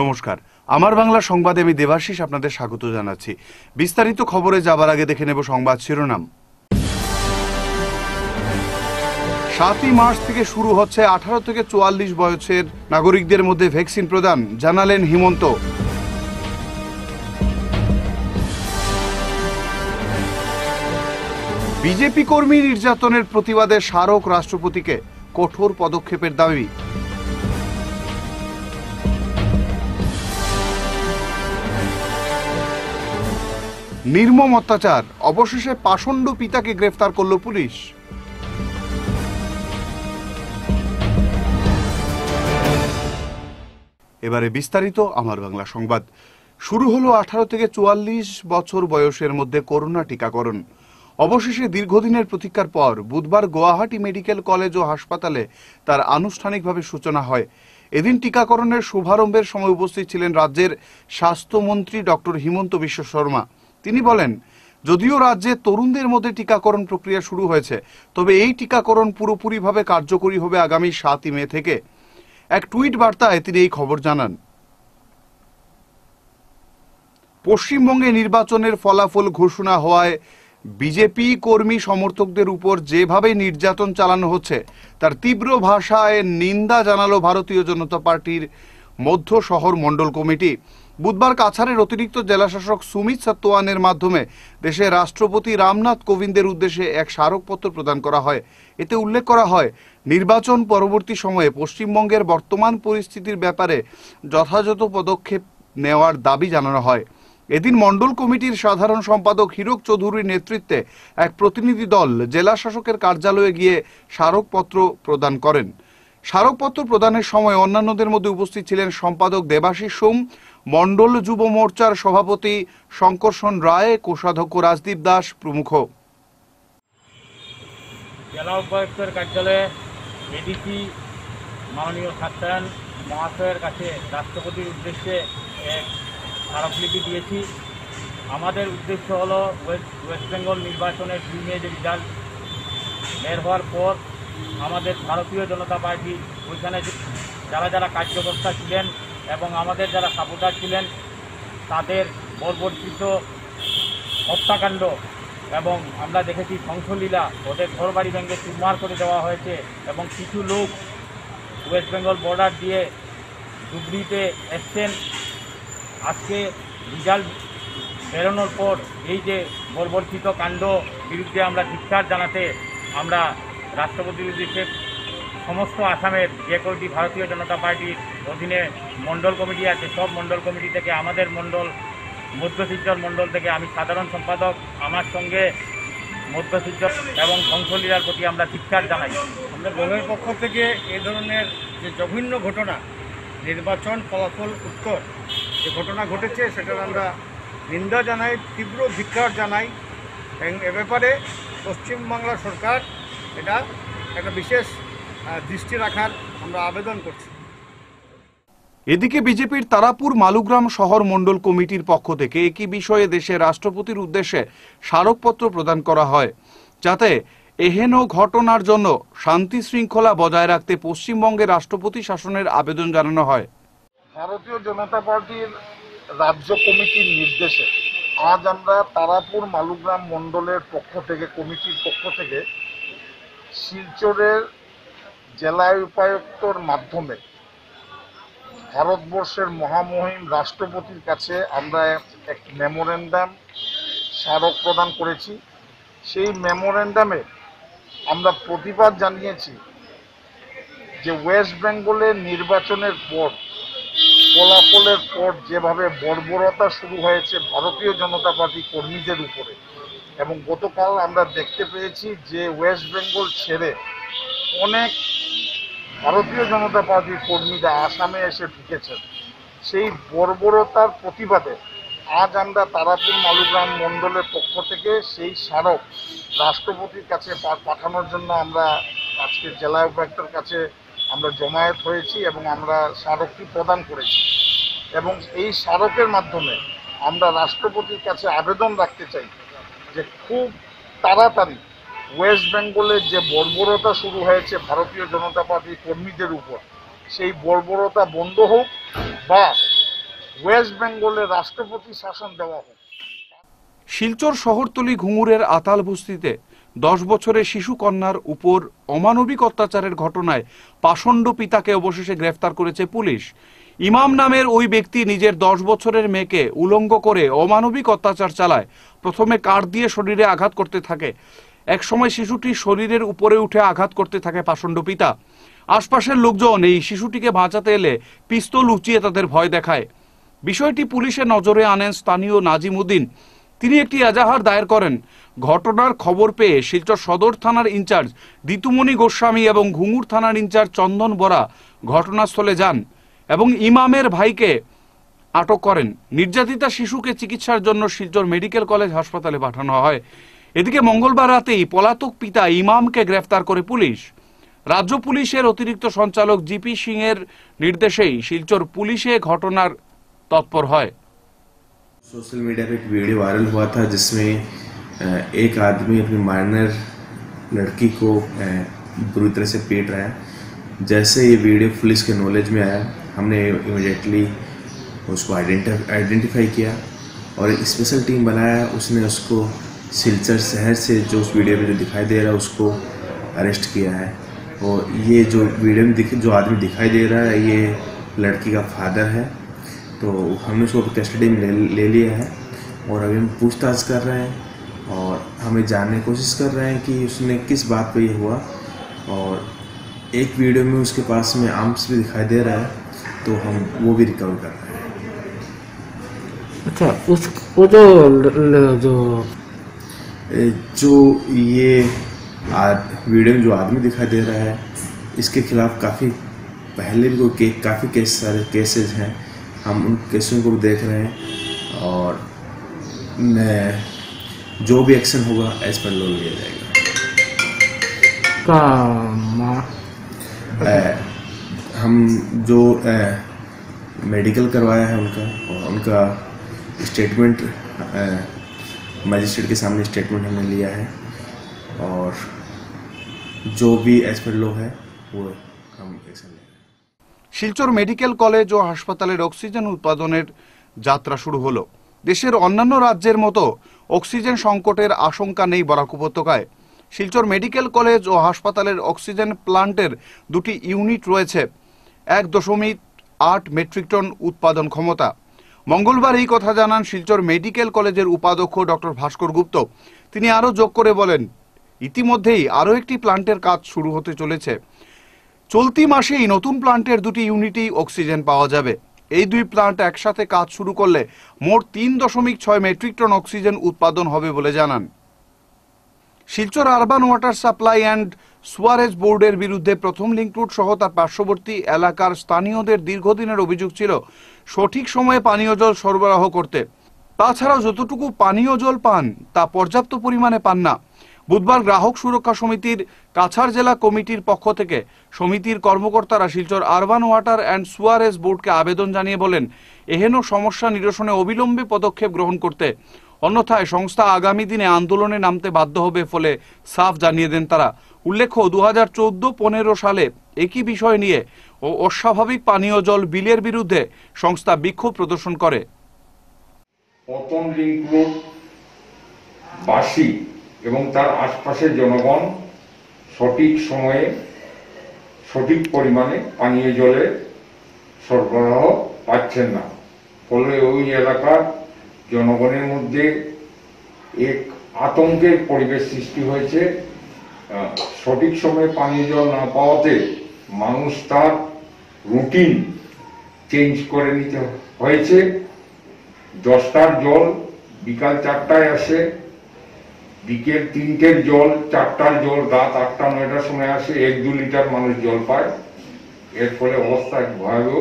নমস্কার। আমার বাংলা সংবাদে আমি দেবাশিস আপনাদের স্বাগত জানাচ্ছি। বিস্তারিত খবরে যাবার আগে দেখে নেব সংবাদ শিরোনাম। সাতই মার্চ থেকে শুরু হচ্ছে আঠারো থেকে চুয়াল্লিশ বয়সের নাগরিকদের মধ্যে ভ্যাকসিন প্রদান, জানালেন হিমন্ত। বিজেপি কর্মী নির্যাতনের প্রতিবাদে স্মারক রাষ্ট্রপতিকে কঠোর পদক্ষেপের দাবি। নির্মম অত্যাচার। অবশেষে পাষণ্ড পিতাকে গ্রেফতার করল পুলিশ। এবারে বিস্তারিত আমার বাংলা সংবাদ। শুরু হলো আঠারো থেকে চুয়াল্লিশ বছর বয়সের মধ্যে করোনা টিকাকরণ। অবশেষে দীর্ঘদিনের প্রতীক্ষার পর বুধবার গুয়াহাটি মেডিকেল কলেজ ও হাসপাতালে তার আনুষ্ঠানিকভাবে সূচনা হয়। এদিন টিকাকরণের শুভারম্ভের সময় উপস্থিত ছিলেন রাজ্যের স্বাস্থ্যমন্ত্রী ডক্টর হিমন্ত বিশ্ব শর্মা। তিনি বলেন, যদিও রাজ্যে তরুণদের মধ্যে টিকাকরণ প্রক্রিয়া শুরু হয়েছে, তবে এই টিকাকরণ পুরোপুরিভাবে কার্যকরী হবে আগামী সাতই মে থেকে। এক টুইট বার্তায় তিনি এই খবর জানান। পশ্চিমবঙ্গে নির্বাচনের ফলাফল ঘোষণা হওয়ায় বিজেপি কর্মী সমর্থকদের উপর যেভাবে নির্যাতন চালানো হচ্ছে, তার তীব্র ভাষায় নিন্দা জানালো ভারতীয় জনতা পার্টির মধ্য শহর মণ্ডল কমিটি। বুধবার কাছাড়ের অতিরিক্ত জেলাশাসক সুমিত সত্তোয়ানের মাধ্যমে দেশের রাষ্ট্রপতি রামনাথ কোবিন্দের উদ্দেশ্যে এক স্মারকপত্র প্রদান করা হয়। এতে উল্লেখ করা হয়, নির্বাচন পরবর্তী সময়ে পশ্চিমবঙ্গের বর্তমান পরিস্থিতির ব্যাপারে যথাযথ পদক্ষেপ নেওয়ার দাবি জানানো হয়। এদিন মণ্ডল কমিটির সাধারণ সম্পাদক হীরক চৌধুরীর নেতৃত্বে এক প্রতিনিধি দল জেলা শাসকের কার্যালয়ে গিয়ে স্মারকপত্র প্রদান করেন। স্মারকপত্র প্রদানের সময় অন্যান্যদের মধ্যে উপস্থিত ছিলেন সম্পাদক দেবাশিস সোম, মণ্ডল যুব মোর্চার সভাপতি শঙ্করসন রায়, কোষাধ্যক্ষ রাজদীপ দাস প্রমুখ। জেলা উপায়ুক্তের কার্যালয়ে এডিসি মাননীয় সাত্যায়ন মহাশয়ের কাছে রাষ্ট্রপতির উদ্দেশ্যে এক স্মারকলিপি দিয়েছি। আমাদের উদ্দেশ্য হলো ওয়েস্ট ওয়েস্ট বেঙ্গল নির্বাচনের দুই মে রেজাল্ট বের হওয়ার পর আমাদের ভারতীয় জনতা পার্টি, ওইখানে যারা যারা কার্যকর্তা ছিলেন এবং আমাদের যারা সাপোর্টার ছিলেন, তাদের বর্বর্তিত হত্যাকাণ্ড এবং আমরা দেখেছি ধ্বংসলীলা ওদের ঘরবাড়ি ভেঙে চুরমার করে দেওয়া হয়েছে এবং কিছু লোক ওয়েস্ট বেঙ্গল বর্ডার দিয়ে ধুবড়িতে এসছেন। আজকে রেজাল্ট বেরোনোর পর এই যে বর্বর্তিত কাণ্ড বিরুদ্ধে আমরা ধিক্ষার জানাতে আমরা রাষ্ট্রপতির উদ্দেশ্যে সমস্ত আসামের যে কয়টি ভারতীয় জনতা পার্টির অধীনে মণ্ডল কমিটি আছে, সব মণ্ডল কমিটি থেকে আমাদের মণ্ডল মধ্যশিলচর মণ্ডল থেকে আমি সাধারণ সম্পাদক, আমার সঙ্গে মধ্যশিলচর এবং ধ্বংসলীলার প্রতি আমরা ধিক্ষার জানাই। আমরা দলের পক্ষ থেকে এ ধরনের যে জঘন্য ঘটনা, নির্বাচন ফলাফল উত্তর যে ঘটনা ঘটেছে, সেটার আমরা নিন্দা জানাই, তীব্র ধিক্কার জানাই। এ ব্যাপারে পশ্চিমবাংলা সরকার এটা একটা বিশেষ দৃষ্টি রাখার আমরা আবেদন করছি। এদিকে বিজেপির তারাপুর মালুগ্রাম শহর মণ্ডল কমিটির পক্ষ থেকে একই বিষয়ে দেশের রাষ্ট্রপতির উদ্দেশ্যে স্মারকপত্র প্রদান করা হয় যাতে এহেন ঘটনার জন্য শান্তি শৃঙ্খলা বজায় রাখতে পশ্চিমবঙ্গের রাষ্ট্রপতি শাসনের আবেদন জানানো হয়। ভারতীয় জনতা পার্টির রাজ্য কমিটির নির্দেশে আজ আমরা তারাপুর মালুগ্রাম মণ্ডলের পক্ষ থেকে কমিটির পক্ষ থেকে শিলচরের জেলা উপায়ুক্তর মাধ্যমে ভারতবর্ষের মহামহিম রাষ্ট্রপতির কাছে আমরা এক মেমোরেন্ডাম স্মারক প্রদান করেছি। সেই মেমোরেন্ডামে আমরা প্রতিবাদ জানিয়েছি যে ওয়েস্ট বেঙ্গলের নির্বাচনের পর, ফলাফলের পর যেভাবে বর্বরতা শুরু হয়েছে ভারতীয় জনতা পার্টি কর্মীদের উপরে এবং গতকাল আমরা দেখতে পেয়েছি যে ওয়েস্ট বেঙ্গল ছেড়ে অনেক ভারতীয় জনতা পার্টির কর্মীরা আসামে এসে ঢুকেছেন। সেই বর্বরতার প্রতিবাদে আজ আমরা তারাপুর মালুগ্রাম মণ্ডলের পক্ষ থেকে সেই স্মারক রাষ্ট্রপতির কাছে পাঠানোর জন্য আমরা আজকে জেলা উপায়ুক্তর কাছে আমরা জমায়েত হয়েছি এবং আমরা স্মারকটি প্রদান করেছি। এবং এই স্মারকের মাধ্যমে আমরা রাষ্ট্রপতির কাছে আবেদন রাখতে চাই। যে খুব তাড়াতাড়ি ওয়েস্ট বেঙ্গলের যে বর্বরতা শুরু হয়েছে ভারতীয় জনতা পার্টির কর্মীদের উপর, সেই বর্বরতা বন্ধ হোক বা ওয়েস্ট বেঙ্গলে রাষ্ট্রপতি শাসন দেওয়া হোক। শিলচর শহরতলি ঘুঙুরের আতাল বস্তিতে দশ বছরের শিশু কন্যার উপর অমানবিক অত্যাচারের ঘটনায় পাষণ্ড পিতাকে অবশেষে গ্রেফতার করেছে পুলিশ। ইমাম নামের ওই ব্যক্তি নিজের দশ বছরের মেয়েকে উলঙ্গ করে অমানবিক অত্যাচার চালায়। প্রথমে কাঠ দিয়ে শরীরে আঘাত করতে থাকে। একসময় শিশুটি শরীরের উপরে উঠে আঘাত করতে থাকে পাষণ্ড পিতা। আশপাশের লোকজন এই শিশুটিকে বাঁচাতে এলে পিস্তল উঁচিয়ে তাদের ভয় দেখায়। বিষয়টি পুলিশের নজরে আনেন স্থানীয় নাজিম উদ্দিন। তিনি একটি এজাহার দায়ের করেন। ঘটনার খবর পেয়ে শিলচর সদর থানার ইনচার্জ দিতুমণি গোস্বামী এবং ঘুঙুর থানার ইনচার্জ চন্দন বরা ঘটনাস্থলে যান। এবং ইমামের ভাইকে আটক করেন নির্যাতিতা শিশুকে চিকিৎসার জন্য শিলচর মেডিকেল কলেজ হাসপাতালে পাঠানো হয় এদিকে মঙ্গলবার রাতেই পলাতক পিতা ইমামকে গ্রেফতার করে পুলিশ রাজ্য পুলিশের অতিরিক্ত সঞ্চালক জিপি সিং এর নির্দেশেই শিলচর পুলিশে ঘটনার তৎপর হয় सोशल मीडिया पे एक वीडियो वायरल हुआ था जिसमें अ, एक आदमी अपनी माइनर लड़की को अ, बुरी तरह से पीट रहा है जैसे ये वीडियो पुलिस के नॉलेज में आया हमने इमिडिएटली उसको आइडेंटिफाई किया और एक स्पेशल टीम बनाया। उसने उसको सिलचर शहर से जो उस वीडियो में जो दिखाई दे रहा है उसको अरेस्ट किया है। और ये जो वीडियो में दिख जो आदमी दिखाई दे रहा है ये लड़की का फादर है। तो हमने उसको कस्टडी में ले, ले लिया है और अभी हम पूछताछ कर रहे हैं और हमें जानने की कोशिश कर रहे हैं कि उसने किस बात पे ये हुआ। और एक वीडियो में उसके पास में आर्म्स भी दिखाई दे रहा है। तो हम वो भी रिकवर कर रहे हैं। अच्छा उस वो जो जो जो ये आद, वीडियो में जो आदमी दिखाई दे रहा है इसके खिलाफ काफ़ी पहले भी कोई के, काफ़ी केस सारे केसेस हैं। हम उन केसों को भी देख रहे हैं और मैं जो भी एक्शन होगा एज पर लो लिया जाएगा। का हम जो मेडिकल करवाया है उनका और उनका स्टेटमेंट मजिस्ट्रेट के सामने स्टेटमेंट हमने लिया है और जो भी एज पर लो है वो हम एक्शन लेंगे শিলচর মেডিকেল কলেজ ও হাসপাতালের অক্সিজেন উৎপাদনের যাত্রা শুরু হলো দেশের অন্যান্য রাজ্যের মতো অক্সিজেন সংকটের আশঙ্কা নেই বরাক উপত্যকায় শিলচর মেডিকেল কলেজ ও হাসপাতালের অক্সিজেন প্লান্টের দুটি ইউনিট রয়েছে এক দশমিক আট মেট্রিক টন উৎপাদন ক্ষমতা। মঙ্গলবার এই কথা জানান শিলচর মেডিকেল কলেজের উপাধ্যক্ষ ডক্টর ভাস্কর গুপ্ত। তিনি আরও যোগ করে বলেন, ইতিমধ্যেই আরও একটি প্লান্টের কাজ শুরু হতে চলেছে। চলতি মাসেই নতুন প্লান্টের দুটি ইউনিটেই অক্সিজেন পাওয়া যাবে। এই দুই প্লান্ট একসাথে কাজ শুরু করলে মোট তিন দশমিক ছয় মেট্রিক টন অক্সিজেন উৎপাদন হবে বলে জানান। Silchar urban water supply and sewerage বোর্ডের বিরুদ্ধে প্রথম লিঙ্ক রুট সহ তার পার্শ্ববর্তী এলাকার স্থানীয়দের দীর্ঘদিনের অভিযোগ ছিল সঠিক সময়ে পানীয় জল সরবরাহ করতে। তাছাড়াও যতটুকু পানীয় জল পান, তা পর্যাপ্ত পরিমাণে পান না। বুধবার গ্রাহক সুরক্ষা সমিতির কাছাড় জেলা কমিটির পক্ষ থেকে সমিতির কর্মকর্তারা Silchar urban water and sewerage বোর্ডকে আবেদন জানিয়ে বলেন, এহেন সমস্যা নিরসনে অবিলম্বে পদক্ষেপ গ্রহণ করতে অন্যথায় সংস্থা আগামী দিনে আন্দোলনে নামতে বাধ্য হবে ফলে সাফ জানিয়ে দেন তারা। উল্লেখ্য দু হাজার চোদ্দ পনেরো সালে একই বিষয় নিয়ে ও অস্বাভাবিক পানীয় জল বিলের বিরুদ্ধে সংস্থা বিক্ষোভ প্রদর্শন করে। এবং তার আশপাশের জনগণ সঠিক সময়ে, সঠিক পরিমাণে পানীয় জলের সরবরাহ পাচ্ছেন না। ফলে ওই এলাকার জনগণের মধ্যে এক আতঙ্কের পরিবেশ সৃষ্টি হয়েছে। সঠিক সময়ে পানীয় জল না পাওয়াতে মানুষ তার রুটিন চেঞ্জ করে নিতে হয়েছে। দশটার জল বিকাল চারটায় আসে, বিকেল তিনটের জল, চারটার জল, রাত আটটা, নয়টার সময় আসে, এক দু লিটার মানুষ জল পায়। এর ফলে অবস্থা ভয়াবহ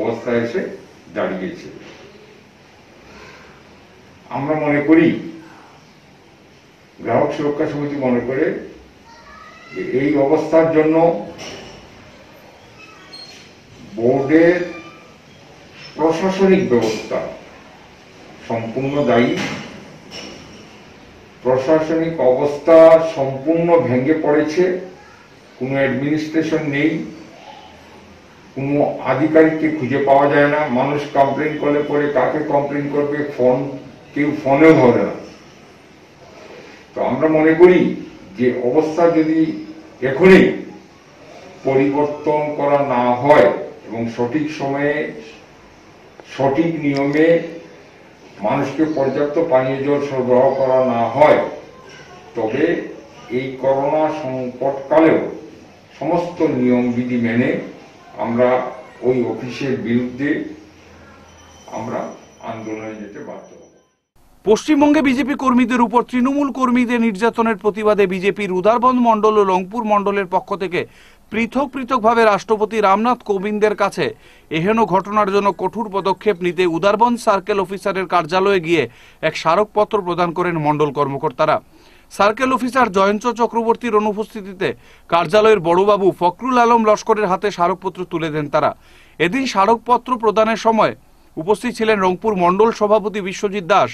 অবস্থা এসে দাঁড়িয়েছে। আমরা মনে করি, গ্রাহক সুরক্ষা সমিতি মনে করে এই অবস্থার জন্য বোর্ডের প্রশাসনিক ব্যবস্থা সম্পূর্ণ দায়ী। প্রশাসনিক অবস্থা সম্পূর্ণ ভেঙে পড়েছে, কোনো অ্যাডমিনিস্ট্রেশন নেই, কোনো আধিকারিককে খুঁজে পাওয়া যায় না। মানুষ কমপ্লেন করলে পরে কাকে কমপ্লেন করবে ফোন কেউ ফোনেও ধরে না। তো আমরা মনে করি যে অবস্থা যদি এখনই পরিবর্তন করা না হয় এবং সঠিক সময়ে সঠিক নিয়মে মানুষকে পর্যাপ্ত পানীয় জল সরবরাহ করা না হয়, তবে এই করোনা সংকটকালেও সমস্ত নিয়মবিধি মেনে আমরা ওই অফিসের বিরুদ্ধে আমরা আন্দোলনে যেতে বাধ্য পশ্চিমবঙ্গে বিজেপি কর্মীদের উপর তৃণমূল কর্মীদের নির্যাতনের প্রতিবাদে বিজেপির উদারবন্দ মণ্ডল ও রংপুর মণ্ডলের পক্ষ থেকে পৃথক পৃথকভাবে রাষ্ট্রপতি রামনাথ কোবিন্দের কাছে এহেন ঘটনার জন্য কঠোর পদক্ষেপ নিতে উদারবন্দ সার্কেল অফিসারের কার্যালয়ে গিয়ে এক স্মারকপত্র প্রদান করেন মণ্ডল কর্মকর্তারা। সার্কেল অফিসার জয়ন্ত চক্রবর্তীর অনুপস্থিতিতে কার্যালয়ের বড়বাবু ফখরুল আলম লস্করের হাতে স্মারকপত্র তুলে দেন তারা। এদিন স্মারকপত্র প্রদানের সময় উপস্থিত ছিলেন রংপুর মণ্ডল সভাপতি বিশ্বজিৎ দাস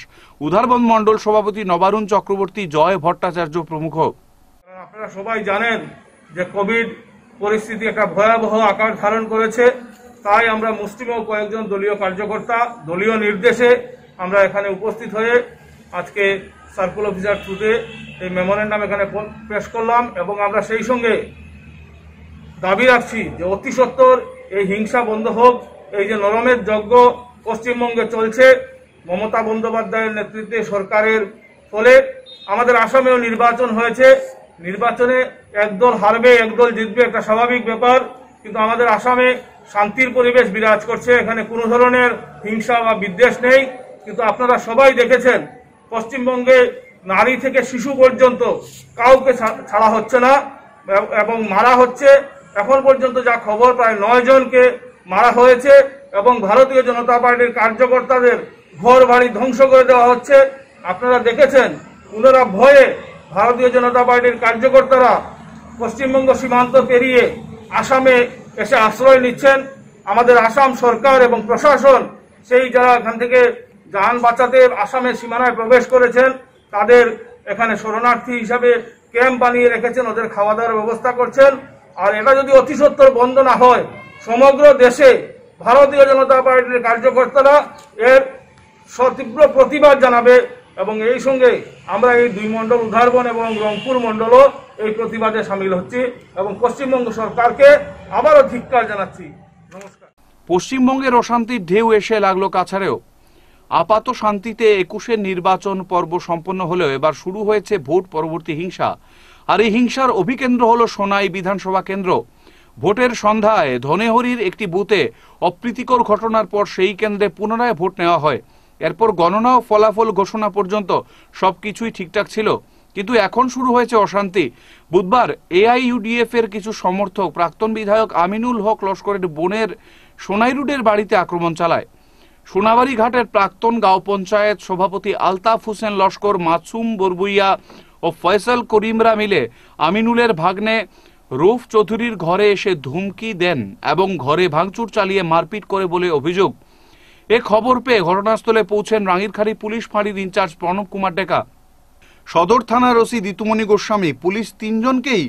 উধারবন্দ মণ্ডল সভাপতি নবারুণ চক্রবর্তী, জয় ভট্টাচার্য প্রমুখ। আপনারা সবাই জানেন যে কোভিড পরিস্থিতি একটা ভয়াবহ আকার ধারণ করেছে। তাই আমরা মুসলিমও কয়েকজন দলীয় কার্যকর্তা, দলীয় নির্দেশে আমরা এখানে উপস্থিত হয়ে আজকে সার্কুল অফিসার থ্রুতে এই মেমোরেন্ডাম এখানে পেশ করলাম এবং আমরা সেই সঙ্গে দাবি রাখছি যে অতি সত্বর এই হিংসা বন্ধ হোক, এই যে নরমের যজ্ঞ পশ্চিমবঙ্গে চলছে, মমতা বন্দ্যোপাধ্যায়ের নেতৃত্বে সরকারের ফলে আমাদের আসামেও নির্বাচন হয়েছে। নির্বাচনে একদল হারবে, একদল জিতবে একটা স্বাভাবিক ব্যাপার। কিন্তু আমাদের আসামে শান্তির পরিবেশ বিরাজ করছে। এখানে কোনো ধরনের হিংসা বা বিদ্বেষ নেই। কিন্তু আপনারা সবাই দেখেছেন, পশ্চিমবঙ্গে নারী থেকে শিশু পর্যন্ত কাউকে ছাড়া হচ্ছে না। এবং মারা হচ্ছে। এখন পর্যন্ত যা খবর, প্রায় নয় জনকে মারা হয়েছে। এবং ভারতীয় জনতা পার্টির কার্যকর্তাদের ঘর বাড়ি ধ্বংস করে দেওয়া হচ্ছে। আপনারা দেখেছেন, ওনারা ভয়ে ভারতীয় জনতা পার্টির কার্যকর্তারা পশ্চিমবঙ্গ সীমান্ত পেরিয়ে আসামে এসে আশ্রয় নিচ্ছেন। আমাদের আসাম সরকার এবং প্রশাসন সেই যারা এখান থেকে যান বাঁচাতে আসামের সীমানায় প্রবেশ করেছেন, তাদের এখানে শরণার্থী হিসাবে ক্যাম্প বানিয়ে রেখেছেন, ওদের খাওয়া দাওয়ার ব্যবস্থা করছেন। আর এটা যদি অতি সত্বর বন্ধ না হয়, সমগ্র দেশে ভারতীয় জনতা পার্টির কার্যকর্তারা এর সতীব্র প্রতিবাদ জানাবে এবং এই সঙ্গে আমরা এই দুই মণ্ডল উদারবন এবং রংপুর মণ্ডলও এই প্রতিবাদে সামিল হচ্ছি এবং পশ্চিমবঙ্গ সরকারকে আবারও ধিক্কার জানাচ্ছি। নমস্কার। পশ্চিমবঙ্গের অশান্তির ঢেউ এসে লাগল কাছাড়েও। আপাত শান্তিতে একুশের নির্বাচন পর্ব সম্পন্ন হলেও এবার শুরু হয়েছে ভোট পরবর্তী হিংসা। আর এই হিংসার অভিকেন্দ্র হল সোনাই বিধানসভা কেন্দ্র। ভোটের সন্ধ্যায় ধনেহরির একটি বুথে অপ্রীতিকর ঘটনার পর সেই কেন্দ্রে পুনরায় ভোট নেওয়া হয়। এরপর গণনা ও ফলাফল ঘোষণা পর্যন্ত সবকিছুই ঠিকঠাক ছিল। কিন্তু এখন শুরু হয়েছে অশান্তি। বুধবার এআইইউডিএফ এর কিছু সমর্থক প্রাক্তন বিধায়ক আমিনুল হক লস্করের বোনের সোনাইরুডের বাড়িতে আক্রমণ চালায়। সোনাবাড়ি ঘাটের প্রাক্তন গাঁও পঞ্চায়েত সভাপতি আলতাফ হোসেন লস্কর, মাসুম বরবুইয়া ও ফয়সাল করিমরা মিলে আমিনুলের ভাগ্নে রৌফ চৌধুরীর ঘরে এসে ধুমকি দেন এবং ঘরে ভাঙচুর চালিয়ে মারপিট করে বলে অভিযোগ। এ খবর পেয়ে ঘটনাস্থলে পৌঁছেন রাঙিরখাড়ি পুলিশ ফাঁড়ির ইনচার্জ প্রণব কুমার ডেকা। সদর থানার ওসি দিতুমণি গোস্বামী পুলিশ তিনজনকেই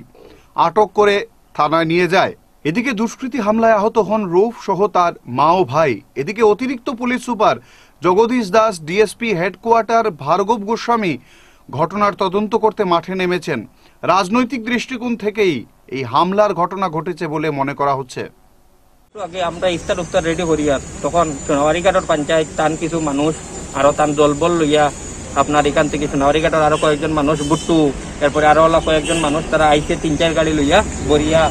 আটক করে থানায় নিয়ে যায়। এদিকে দুষ্কৃতী হামলায় আহত হন রৌফ সহ তার মা ও ভাই। এদিকে অতিরিক্ত police super Jagdish Das, DSP headquarter Bhargab Goswami ঘটনার তদন্ত করতে মাঠে নেমেছেন। রাজনৈতিক দৃষ্টিকোণ থেকেই এই হামলার ঘটনা ঘটেছে বলে মনে করা হচ্ছে। আগে আমরা ইস্তার উস্তার রেডি করি আর তখন সোনাবাড়িঘাটর পঞ্চায়েত তান কিছু মানুষ, আরও তান দলবল লইয়া আপনার এখান থেকে সোনাবাড়িঘাটর আরও কয়েকজন মানুষ, বুট্টু, এরপরে আরও ওলা কয়েকজন মানুষ, তারা আইসে তিন চার গাড়ি লইয়া বরিয়া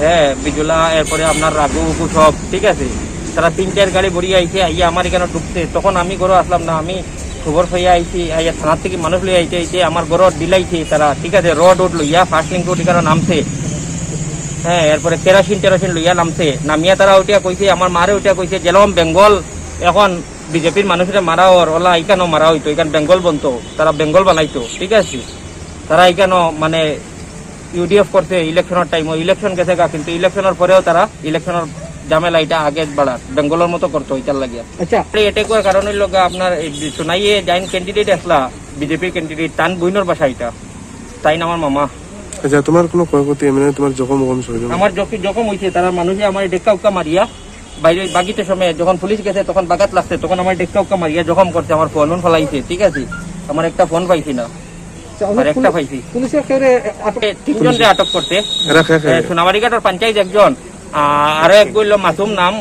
হ্যাঁ বিজুলা, এরপরে আপনার উঘু সব, ঠিক আছে? তারা তিন চার গাড়ি বরিয়া আইসে, আইয়া আমার এখানে ঢুকছে। তখন আমি ঘরে আসলাম না, আমি খবর পাইয়া আইছি আইয়া থানার থেকে মানুষ লইয়া আইছে আইছে আমার ঘর দিলাইছে তারা ঠিক আছে রড উড লইয়া ফার্স্ট লিঙ্ক রোড এখানে নামছে। হ্যাঁ এরপরে কেরাসিন টেরাসিন লইয়া নামছে। নামিয়া তারা ওইটা কইছে আমার মারে ওইটা কইছে যেরকম বেঙ্গল এখন বিজেপির মানুষেরা মারা ওর ওলা এখানেও মারা হইতো এখানে বেঙ্গল বনতো তারা বেঙ্গল বানাইতো ঠিক আছে। তারা এখানেও মানে ইউডিএফ করছে ইলেকশনের টাইম ইলেকশন গেছে গা, কিন্তু ইলেকশনের পরেও তারা ইলেকশনের জামেলা এটা আগে বাড়ার। বেঙ্গলের মতো করতো এটার লাগিয়া। আচ্ছা। এটাই করার কারণ হইল আপনার সোনাইয়ে যাইন ক্যান্ডিডেট আসলা বিজেপির ক্যান্ডিডেট বইনর বাসা এটা। তাই না আমার মামা। আচ্ছা তোমার কোনো ক্ষয়ক্ষতি এমনি তোমার জখম কম শরীরে আমার হয়েছে তারা মানুষে আমার ডেক্কা উক্কা মারিয়া বাইরে বাগিতে সময় যখন পুলিশ গেছে তখন বাগাত লাগছে তখন আমার ডেক্কা উক্কা মারিয়া জখম করছে আমার ফোন ফলাইছে ঠিক আছে? আমার একটা ফোন পাইছি না। আর একটা পাইছি। আটক খেয়ে সোনাবাড়ি ঘাটের পঞ্চায়েত একজন। আরও এক বলল মাসুম নাম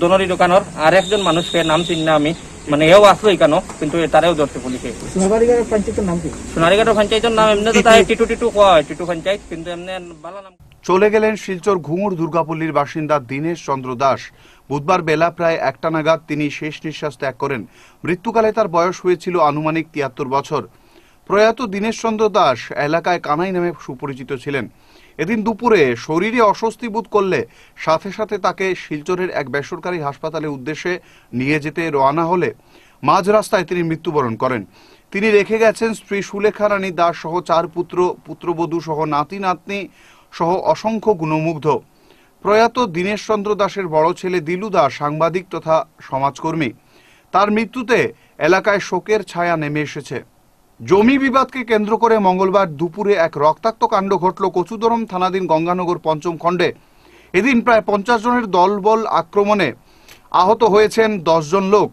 দোনরি দোকানের আর একজন মানুষকে নাম চিনি না আমি মানে এও আসলো এখানো কিন্তু তারেও ধরছে পুলিশে সোনাবাড়িগার পঞ্চায়েতের নাম সোনারিঘাটের পঞ্চায়েতের নাম এমনি তো তাই টিটু টিটু কয় টিটু পঞ্চায়েত কিন্তু এমনি ভালো নাম। চলে গেলেন শিলচর ঘুঙুর দুর্গাপল্লীর বাসিন্দা দীনেশ চন্দ্র দাস। বুধবার বেলা প্রায় একটা নাগাদ তিনি শেষ নিঃশ্বাস ত্যাগ করেন। মৃত্যুকালে তার বয়স হয়েছিল আনুমানিক তিয়াত্তর বছর। প্রয়াত দীনেশ চন্দ্র দাস এলাকায় কানাই নামে সুপরিচিত ছিলেন। এদিন দুপুরে শরীরে অস্বস্তি বোধ করলে সাথে সাথে তাকে শিলচরের এক বেসরকারি হাসপাতালের উদ্দেশ্যে নিয়ে যেতে রওনা হলে মাঝ রাস্তায় তিনি মৃত্যুবরণ করেন। তিনি রেখে গেছেন স্ত্রী সুলেখা রানী দাস সহ চার পুত্র, পুত্রবধূ সহ নাতি, নাতনি সহ অসংখ্য গুণমুগ্ধ। প্রয়াত দীনেশ চন্দ্র দাসের বড় ছেলে দিলু দাস সাংবাদিক তথা সমাজকর্মী। তার মৃত্যুতে এলাকায় শোকের ছায়া নেমে এসেছে। জমি বিবাদকে কেন্দ্র করে মঙ্গলবার দুপুরে এক রক্তাক্ত কাণ্ড ঘটল কচুদরম থানাধীন গঙ্গানগর পঞ্চম খণ্ডে। এদিন প্রায় পঞ্চাশ জনের দলবল আক্রমণে আহত হয়েছেন দশজন লোক।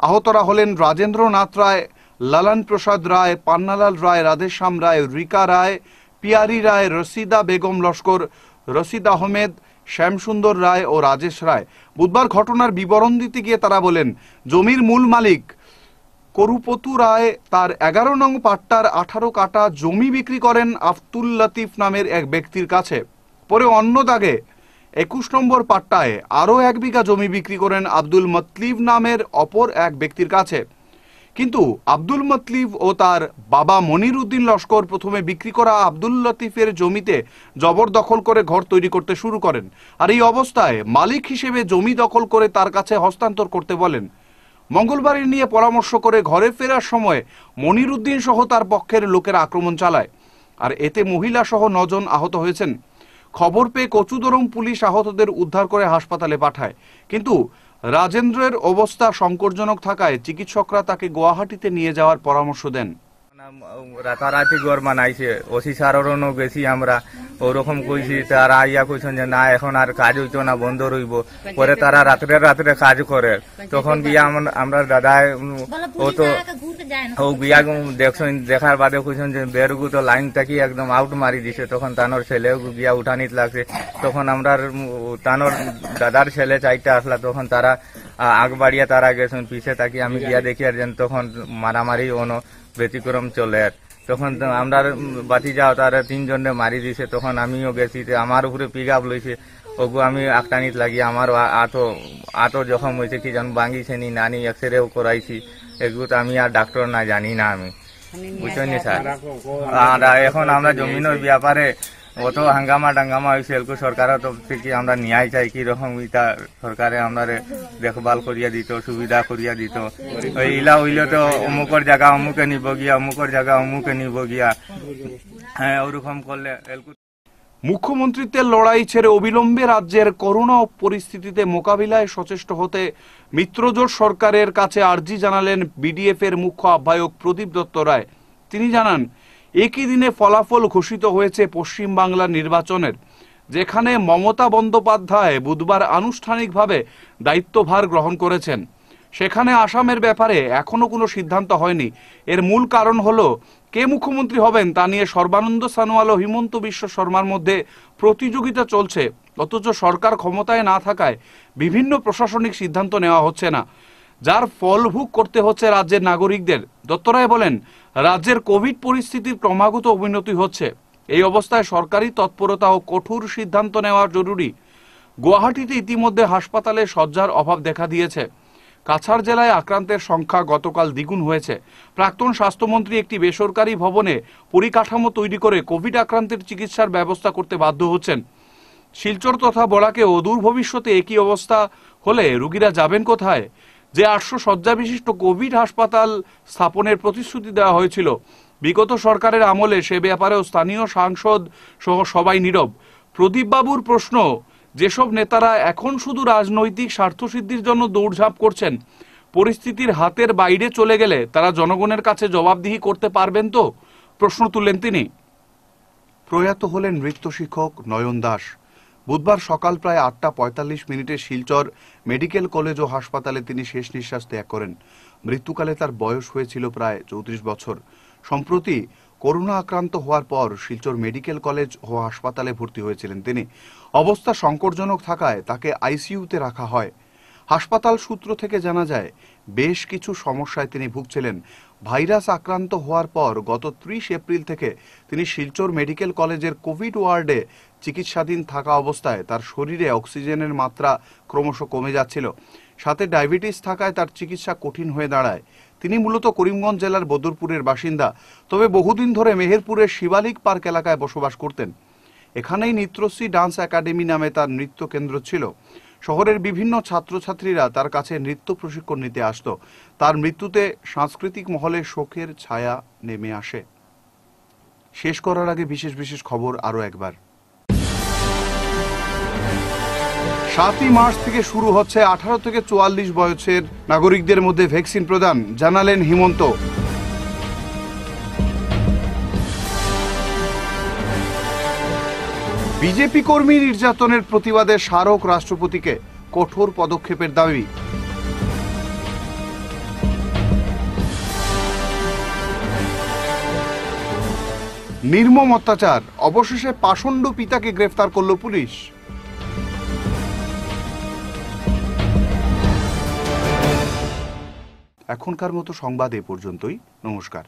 আহতরা হলেন রাজেন্দ্রনাথ রায়, লালান প্রসাদ রায়, পান্নালাল রায়, রাধেশ্যাম রায়, রিকা রায়, পিয়ারি রায়, রসিদা বেগম লস্কর রশিদ আহমেদ, শ্যামসুন্দর রায় ও রাজেশ রায়। বুধবার ঘটনার বিবরণ দিতে গিয়ে তারা বলেন, জমির মূল মালিক করুপতু রায় তার এগারো নং পাট্টার আঠারো কাটা জমি বিক্রি করেন আফতুল লতিফ নামের এক ব্যক্তির কাছে। পরে অন্য দাগে একুশ নম্বর পাট্টায় আরও এক বিঘা জমি বিক্রি করেন আব্দুল মতলিব নামের অপর এক ব্যক্তির কাছে। কিন্তু আব্দুল মতলিব ও তার বাবা মনির উদ্দিন লস্কর প্রথমে বিক্রি করা আব্দুল লতিফের জমিতে জবরদখল করে ঘর তৈরি করতে শুরু করেন। আর এই অবস্থায় মালিক হিসেবে জমি দখল করে তার কাছে হস্তান্তর করতে বলেন। মঙ্গলবার এ নিয়ে পরামর্শ করে ঘরে ফেরার সময় মনির উদ্দিন সহ তার পক্ষের লোকের আক্রমণ চালায়। আর এতে মহিলা সহ নজন আহত হয়েছেন। খবর পেয়ে কচুদরম পুলিশ আহতদের উদ্ধার করে হাসপাতালে পাঠায়। কিন্তু রাজেন্দ্রের অবস্থা সংকটজনক থাকায় চিকিৎসকরা তাকে গুয়াহাটিতে নিয়ে যাওয়ার পরামর্শ দেন। রাতারাতি গড় বানাইছে ওসি সাররও গেছি আমরা ওরকম কইছি তারা আইয়া কইছেন যে না এখন আর কাজ হইতো না বন্ধ রইব পরে তারা রাত্রে রাত্রে কাজ করে তখন গিয়া আমরা দাদা ও তো ও গিয়া দেখছেন দেখার বাদে কইছেন যে বেরগু তো লাইন থাকি একদম আউট মারি দিছে তখন তানোর ছেলে গিয়া উঠানিত লাগছে তখন আমরা তানোর দাদার ছেলে চাইটা আসলা তখন তারা আগ বাড়িয়া তারা গেছেন পিছে তাকি আমি গিয়া দেখি আর যেন তখন মারামারি অন ব্যতিক্রম চলে। আর তখন আমরা বাতি যাও তারা তিনজনে মারি দিছে। তখন আমিও গেছি তো আমার উপরে পিক আপ লইছে। ওগু আমি আটটানিত লাগি আমার আতো আতো জখম হয়েছে কি যেন ভাঙিছে নি নানি এক্স রেও করাইছি। এগুলো তো আমি আর ডাক্তার না জানি না আমি। বুঝছেন স্যার? আর এখন আমরা জমিনের ব্যাপারে অত হাঙ্গামা ডাঙ্গামা হয়েছে, এলকু সরকারের তরফ থেকে আমরা ন্যায় চাই কি রকম ইটা সরকারে আমরা দেখভাল করিয়া দিত, সুবিধা করিয়া দিত। ইলা হইলে তো অমুকর জায়গা অমুকে নিব গিয়া, অমুকর জায়গা অমুকে নিব গিয়া। হ্যাঁ ওরকম করলে এলকু মুখ্যমন্ত্রীত্বের লড়াই ছেড়ে অবিলম্বে রাজ্যের করোনা পরিস্থিতিতে মোকাবিলায় সচেষ্ট হতে মিত্রজোট সরকারের কাছে আর্জি জানালেন বিডিএফ এর মুখ্য আহ্বায়ক প্রদীপ দত্ত রায়। তিনি জানান একই দিনে ফলাফল ঘোষিত হয়েছে পশ্চিমবাংলার নির্বাচনের, যেখানে মমতা বন্দ্যোপাধ্যায় বুধবার আনুষ্ঠানিকভাবে দায়িত্বভার গ্রহণ করেছেন। সেখানে আসামের ব্যাপারে এখনও কোনো সিদ্ধান্ত হয়নি। এর মূল কারণ হলো, কে মুখ্যমন্ত্রী হবেন তা নিয়ে সর্বানন্দ সানোয়াল ও হিমন্ত বিশ্ব শর্মার মধ্যে প্রতিযোগিতা চলছে, অথচ সরকার ক্ষমতায় না থাকায় বিভিন্ন প্রশাসনিক সিদ্ধান্ত নেওয়া হচ্ছে না। যার ফল ভোগ করতে হচ্ছে রাজ্যের নাগরিকদের। দত্তরায় বলেন, রাজ্যের কোভিড পরিস্থিতির ক্রমাগত অবনতি হচ্ছে। এই অবস্থায় সরকারি তৎপরতা ও কঠোর সিদ্ধান্ত নেওয়া জরুরি। গুয়াহাটিতে ইতিমধ্যে হাসপাতালে শয্যার অভাব দেখা দিয়েছে। কাছাড় জেলায় আক্রান্তের সংখ্যা গতকাল দ্বিগুণ হয়েছে। প্রাক্তন স্বাস্থ্যমন্ত্রী একটি বেসরকারি ভবনে পরিকাঠামো তৈরি করে কোভিড আক্রান্তের চিকিৎসার ব্যবস্থা করতে বাধ্য হচ্ছেন। শিলচর তথা বলাকে অদূর ভবিষ্যতে একই অবস্থা হলে রুগীরা যাবেন কোথায়? যে আটশো শয্যা বিশিষ্ট কোভিড হাসপাতাল স্থাপনের প্রতিশ্রুতি দেওয়া হয়েছিল। বিগত সরকারের আমলে সে ব্যাপারেও স্থানীয় সাংসদ সহ সবাই নীরব। প্রদীপবাবুর প্রশ্ন, যেসব নেতারা এখন শুধু রাজনৈতিক স্বার্থসিদ্ধির জন্য দৌড়ঝাঁপ করছেন, পরিস্থিতির হাতের বাইরে চলে গেলে তারা জনগণের কাছে জবাবদিহি করতে পারবেন তো? প্রশ্ন তুললেন তিনি। প্রয়াত হলেন নৃত্য শিক্ষক নয়ন দাস। বুধবার সকাল প্রায় আটটা পঁয়তাল্লিশ মিনিটে শিলচর মেডিকেল কলেজ ও হাসপাতালে তিনি শেষ নিঃশ্বাস ত্যাগ করেন। মৃত্যুকালে তার বয়স হয়েছিল প্রায় চৌত্রিশ বছর। সম্প্রতি করোনা আক্রান্ত হওয়ার পর শিলচর মেডিকেল কলেজ ও হাসপাতালে ভর্তি হয়েছিলেন তিনি। অবস্থা সংকটজনক থাকায় তাকে আইসিইউতে রাখা হয়। হাসপাতাল সূত্র থেকে জানা যায়, বেশ কিছু সমস্যায় তিনি ভুগছিলেন। ভাইরাস আক্রান্ত হওয়ার পর গত ত্রিশ এপ্রিল থেকে তিনি শিলচর মেডিকেল কলেজের কোভিড ওয়ার্ডে চিকিৎসাধীন থাকা অবস্থায় তার শরীরে অক্সিজেনের মাত্রা ক্রমশ কমে যাচ্ছিল। সাথে ডায়াবেটিস থাকায় তার চিকিৎসা কঠিন হয়ে দাঁড়ায়। তিনি মূলত করিমগঞ্জ জেলার বদরপুরের বাসিন্দা। তবে বহুদিন ধরে মেহেরপুরের শিবালিক পার্ক এলাকায় বসবাস করতেন। এখানেই নৃত্যশ্রী ডান্স একাডেমি নামে তার নৃত্য কেন্দ্র ছিল। শহরের বিভিন্ন ছাত্রছাত্রীরা তার কাছে নৃত্য প্রশিক্ষণ নিতে আসত। তার মৃত্যুতে সাংস্কৃতিক মহলে শোকের ছায়া নেমে আসে। শেষ করার আগে বিশেষ বিশেষ খবর আরও একবার। সাতই মার্চ থেকে শুরু হচ্ছে আঠারো থেকে চুয়াল্লিশ বয়সের নাগরিকদের মধ্যে ভ্যাকসিন প্রদান, জানালেন হিমন্ত। বিজেপি কর্মী নির্যাতনের প্রতিবাদে স্মারক রাষ্ট্রপতিকে কঠোর পদক্ষেপের দাবি। নির্মম অত্যাচার, অবশেষে পাষণ্ড পিতাকে গ্রেফতার করল পুলিশ। এখনকার মতো সংবাদ এ পর্যন্তই। নমস্কার।